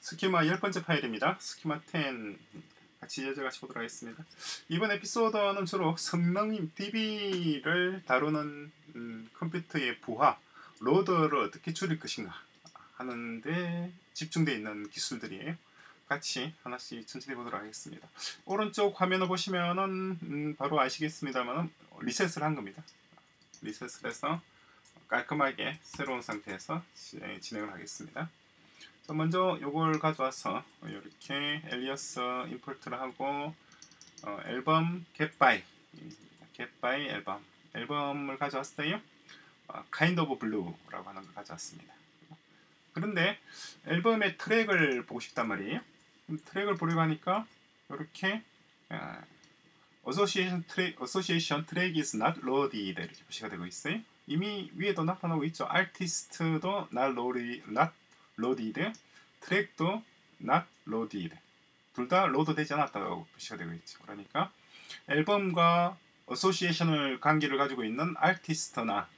스키마 10번째 파일입니다. 스키마 10 같이 이어져 같이 보도록 하겠습니다. 이번 에피소드는 주로 성능 DB를 다루는 음, 컴퓨터의 부하, 로더를 어떻게 줄일 것인가 하는데 집중되어 있는 기술들이에요. 같이 하나씩 천천히 보도록 하겠습니다. 오른쪽 화면을 보시면은 음, 바로 아시겠습니다만 리셋을 한 겁니다. 리셋을 해서 깔끔하게 새로운 상태에서 진행을 하겠습니다. 먼저 이걸 가져와서 이렇게 alias import를 하고 어, 앨범 get by get by 앨범 앨범을 가져왔어요. 어, kind of blue라고 하는 걸 가져왔습니다. 그런데 앨범의 트랙을 보고 싶단 말이에요. 트랙을 보려고 하니까 이렇게 어, association track, association track is not loaded 이렇게 표시가 되고 있어요. 이미 위에도 나타나고 있죠. artist도 not loaded, not loaded, 트랙도 not loaded. 둘 다 load 되지 않았다고 표시가 되고 있죠. 그러니까 앨범과 association을 관계를 가지고 있는 아티스트나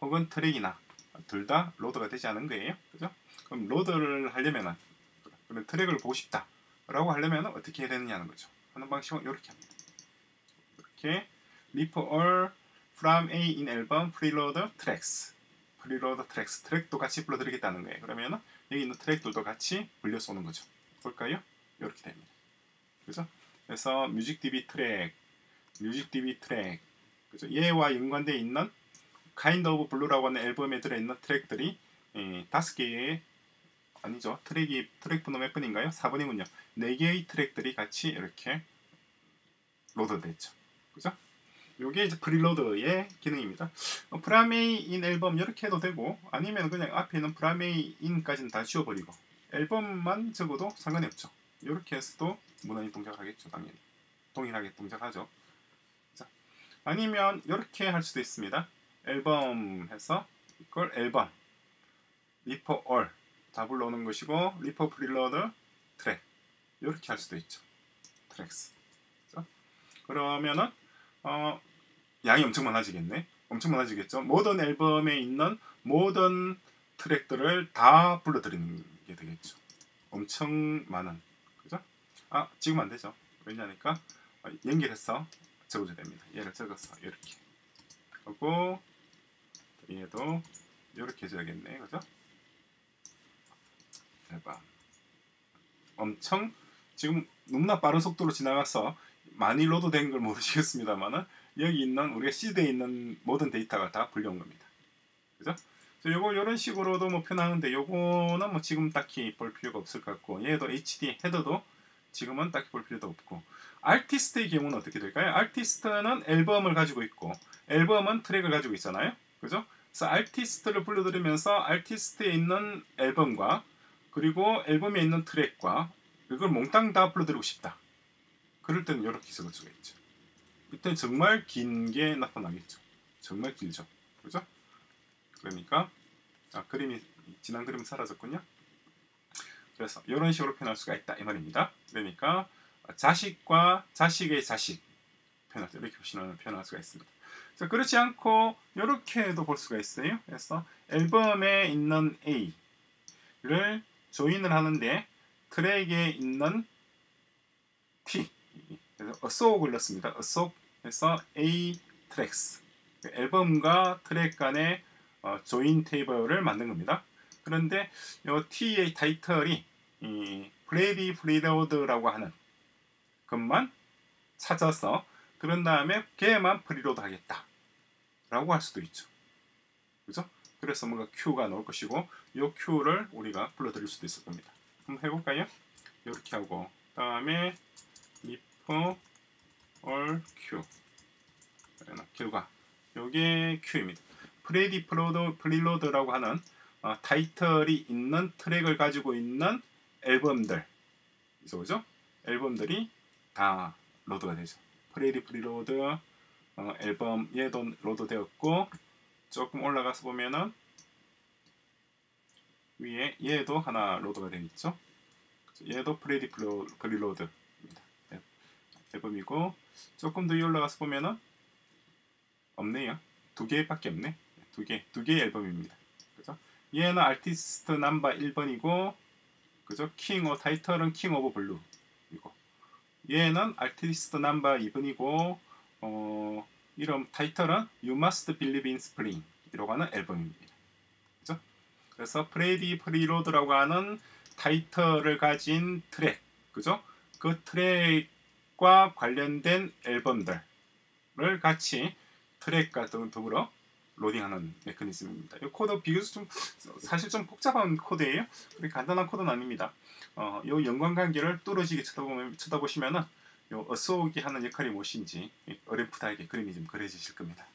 혹은 트랙이나 둘 다 load가 되지 않은 거예요. 그죠? 그럼 load를 하려면은 그럼 트랙을 보고 싶다 라고 하려면 어떻게 해야 되느냐는 거죠. 하는 방식은 이렇게 합니다. 이렇게 Repo all from A in album preload tracks preload tracks 트랙도 같이 불러들이겠다는 거예요. 그러면 여기 있는 트랙들도 같이 불려오는 거죠. 볼까요? 이렇게 됩니다. 그죠? 그래서 MusicDB 트랙, MusicDB 트랙, 그죠? 얘와 연관되어 있는 Kind of Blue라고 하는 앨범에 들어있는 트랙들이 예, 다섯 개의 아니죠. 트랙이 트랙 번호 몇 번인가요? 4번이군요. 네 개의 트랙들이 같이 이렇게 load됐죠. 그죠? 요게 이제 preload의 기능입니다. 어, from A in 앨범 이렇게 해도 되고 아니면 그냥 앞에 있는 from A in까지는 다 지워버리고 앨범만 적어도 상관이 없죠. 이렇게 해서도 무난히 동작하겠죠. 당연히 동일하게 동작하죠. 자, 아니면 이렇게 할 수도 있습니다. 앨범 해서 이걸 앨범 Repo all 다 불러오는 것이고 Repo preload 트랙 이렇게 할 수도 있죠. tracks 그러면은 어, 양이 엄청 많아지겠네. 엄청 많아지겠죠. 모든 앨범에 있는 모든 트랙들을 다 불러들이는 게 되겠죠. 엄청 많은. 그죠? 아, 지금 안 되죠. 왜냐니까 어, 연결해서 적어줘야 됩니다. 얘를 적어서 이렇게. 하고 얘도 이렇게 해줘야겠네. 그죠? 앨범. 엄청 지금 너무나 빠른 속도로 지나가서 많이 로드된 걸 모르시겠습니다만은 여기 있는 우리가 시드에 있는 모든 데이터가 다 불려온 겁니다. 그죠? 요걸 이런 식으로도 뭐 표현하는데 요거는 뭐 지금 딱히 볼 필요가 없을 것 같고 얘도 HD 헤더도 지금은 딱히 볼 필요도 없고 아티스트의 경우는 어떻게 될까요? 아티스트는 앨범을 가지고 있고 앨범은 트랙을 가지고 있잖아요. 그죠? 그래서 아티스트를 불러들이면서 아티스트에 있는 앨범과 그리고 앨범에 있는 트랙과 이걸 몽땅 다 불러드리고 싶다. 그럴 때는 이렇게 적을 수가 있죠. 이때 정말 긴 게 나타나겠죠. 정말 길죠. 그죠? 그러니까 아, 그림이 지난 그림은 사라졌군요. 그래서 이런 식으로 표현할 수가 있다 이 말입니다. 그러니까 자식과 자식의 자식 표현할 때 이렇게 표현을 표현할 수가 있습니다. 자, 그렇지 않고 이렇게도 볼 수가 있어요. 그래서 앨범에 있는 A를 조인을 하는데 트랙에 있는 T 그래서 넣습니다. assoc 해서 A 트랙스 앨범과 트랙 간의 어, join 테이블을 만든 겁니다. 그런데 이 T의 타이틀이 이 Freddie Freeloader라고 하는 것만 찾아서 그런 다음에 걔만 preload 하겠다 라고 할 수도 있죠. 그죠? 그래서 뭔가 Q가 나올 것이고 이 Q를 우리가 불러들일 수도 있을 겁니다. 한번 해볼까요? 이렇게 하고 다음에 Repo all q 결과 요게 q입니다. Freddie 프로드 Freeloader라고 하는 어, 타이틀이 있는 트랙을 가지고 있는 앨범들 그죠? 앨범들이 다 load가 되죠. Freddie Freeloader 어, 앨범 얘도 load 되었고 조금 올라가서 보면은 위에 얘도 하나 load가 되어 있죠. 얘도 Freddie Freeloader 앨범이고 조금 더 위에 올라가서 보면은 없네요. 두 개밖에 없네. 두 개, 두 개의 앨범입니다. 그죠? 얘는 아티스트 넘버 1번이고 그죠? Kind of 타이틀은 Kind of Blue 이거 얘는 아티스트 넘버 2번이고 어 이름 타이틀은 You Must Believe in Spring이라고 하는 앨범입니다. 그죠? 그래서 Freddie Freeloader라고 하는 타이틀을 가진 트랙, 그죠? 그 트랙 과 관련된 앨범들을 같이 트랙과 더- 더불어 loading하는 메커니즘입니다. 이 코드 비교적 좀 사실 좀 복잡한 코드예요. 그렇게 간단한 코드는 아닙니다. 어, 요 연관관계를 뚫어지게 쳐다보면 쳐다보시면은 요 어쏘기 하는 역할이 무엇인지 어렴풋하게 그림이 좀 그려지실 겁니다.